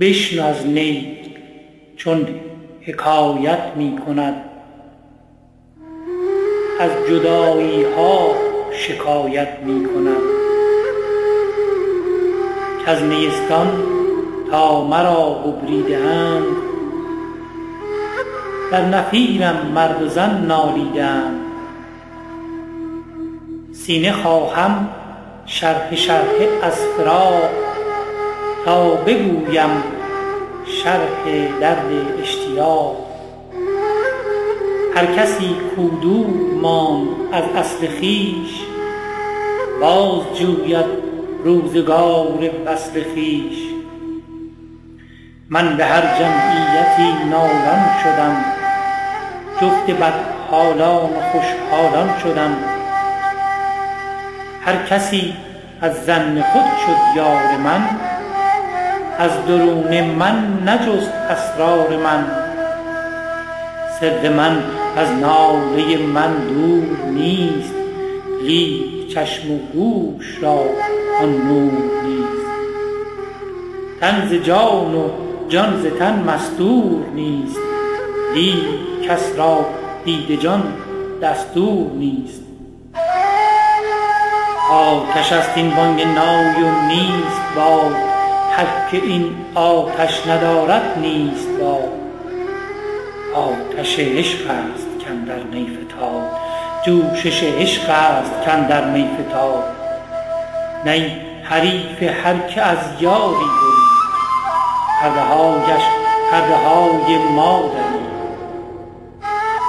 بشنو از نی چون حکایت می کند. از جدایی ها شکایت می کند. کز نیستان تا مرا ببریده اند. در نفیرم مرد و زن نالیده اند. سینه خواهم شرح شرح از فراق. تا بگویم شرح درد اشتیاق. هر کسی کو دور ماند از اصل خویش باز جوید روزگار وصل خویش من به هر جمعیتی نالان شدم جفت بدحالان و خوشحالان شدم. هر کسی از ظن خود شد یار من از درون من نجست اسرار من. سر من از ناله من دور نیست لیک چشم و گوش را آن نور نیست. تن ز جان و جان ز تن مستور نیست لیک کس را دید جان دستور نیست. آتش است این بانگ نای و نیست باد. هر که این آتش ندارد نیست باد آتش عشق است کاندر نی فتاد جوشش عشق است کاندر نی فتاد نی حریف هر که از یاری برید پرده هایش پرده های ما درید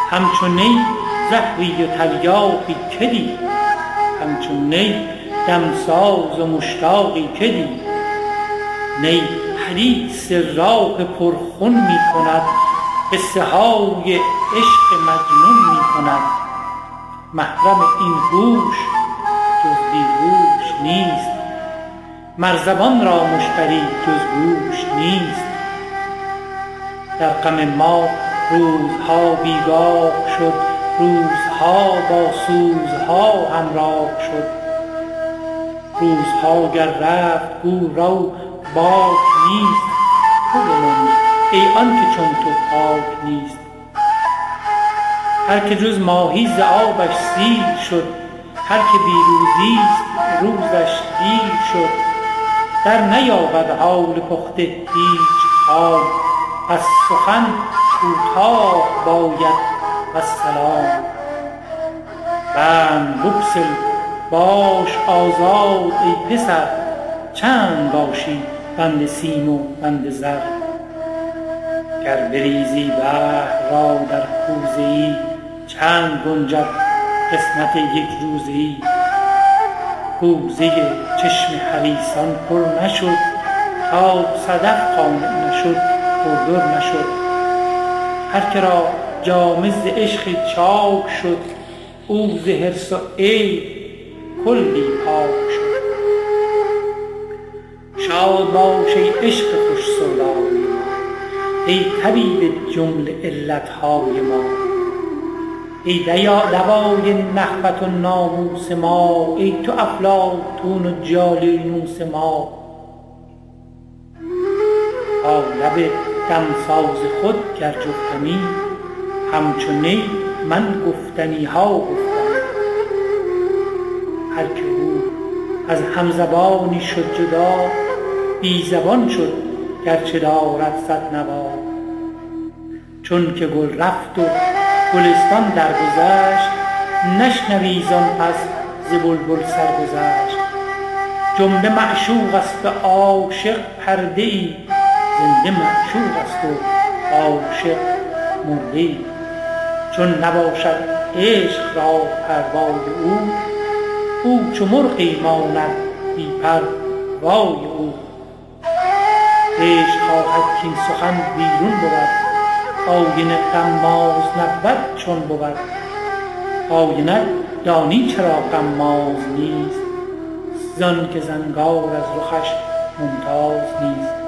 همچو نی زهری و تریاقی که دید همچو نی دمساز و مشتاقی که نی حدیث راه پرخون می کند قصه های عشق مجنون می کند محرم این هوش جز بی هوش نیست. مر زبان را مشتری جز گوش نیست. در غم ما روزها بیگاه شد روزها با سوزها همراه شد. روزها گر رفت گو رو باک نیست. تو بمان ای آنکه چون تو پاک نیست. هر که جز ماهی ز آبش سیر شد هر که بی روزیست روزش دیر شد. در نیابد حال پخته هیچ حال پس سخن کوتاه باید والسلام بند بگسل باش آزاد ای پسر چند باشی بند سیم و بند زر. گر بریزی بحر را در کوزه ای چند گنجد قسمت یک روزه ای کوزه چشم حریصان پر نشد تا صدف قانع نشد پردر نشد. هر که را جامه ز عشق چاک شد او ز حرص و عیب کلی پاک شد. شاد باش ای عشق خوش سودای ما. ای طبیب جمله علت های ما. ای دوای نخوت و ناموس ما. ای تو افلاطون و جالینوس ما. تا لب دمساز خود گر جفتمی همچو نی من گفتنی ها گفتم. هر که او از همزبانی شد جدا بی زبان شد گرچه دارد صد نوا. چون که گل رفت و گلستان درگذشت نشنوی زان پس ز بلبل سرگذشت. جمله معشوق است و عاشق پرده ای زنده معشوق است و عاشق مرده ای چون نباشد عشق را پروای او او چو مرغی ماند بی پر وای او. عشق خواهد کاین سخن بیرون بود. آینه غماز نبود چون بود. آینه دانی چرا غماز نیست. زانکه زنگار از رخش ممتاز نیست.